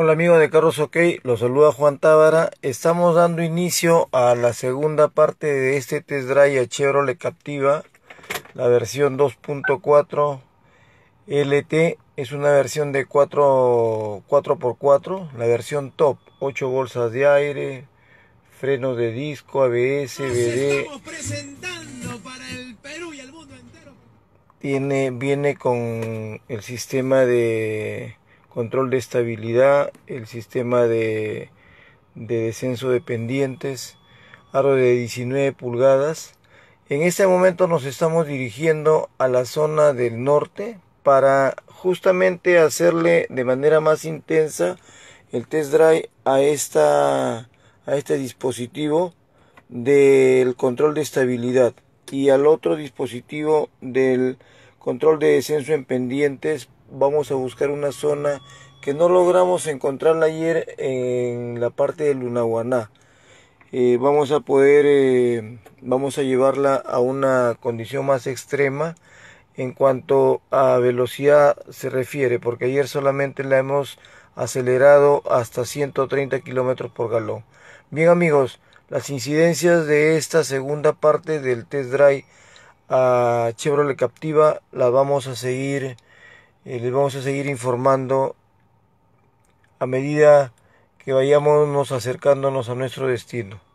Hola amigos de Carros OK, los saluda Juan Tábara. Estamos dando inicio a la segunda parte de este test drive a Chevrolet Captiva, la versión 2.4 LT. Es una versión de 4, 4x4, la versión top, 8 bolsas de aire, frenos de disco, ABS, BD. para el Perú y el mundo entero. Tiene, viene con el sistema de control de estabilidad, el sistema de, descenso de pendientes, aro de 19 pulgadas. En este momento nos estamos dirigiendo a la zona del norte para justamente hacerle de manera más intensa el test drive a, esta, a este dispositivo del control de estabilidad y al otro dispositivo del control de descenso en pendientes vamos a buscar una zona que no logramos encontrarla ayer en la parte de Lunaguaná. Eh, vamos a poder, eh, vamos a llevarla a una condición más extrema en cuanto a velocidad se refiere, porque ayer solamente la hemos acelerado hasta 130 kilómetros por galón. Bien amigos, las incidencias de esta segunda parte del test drive a Chevrolet Captiva la vamos a seguir eh, les vamos a seguir informando a medida que vayamos acercándonos a nuestro destino.